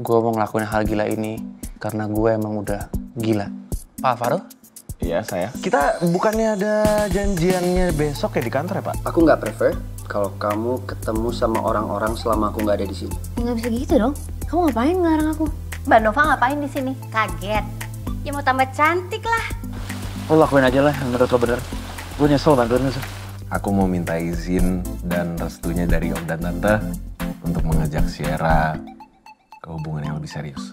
gue mau ngelakuin hal gila ini karena gue emang udah gila. Pak Alvaro? Iya, saya. Kita bukannya ada janjiannya besok ya di kantor ya, Pak? Aku nggak prefer kalau kamu ketemu sama orang-orang selama aku nggak ada di sini. Nggak bisa gitu dong. Kamu ngapain ngelarang aku? Mbak Nova ngapain di sini? Kaget. Ya mau tambah cantik lah. Lo lakuin aja lah menurut lo bener. Gue nyesel bantuin lo. Aku mau minta izin dan restunya dari Om dan Tante untuk mengajak Sierra Kaupungan yang lebih serius.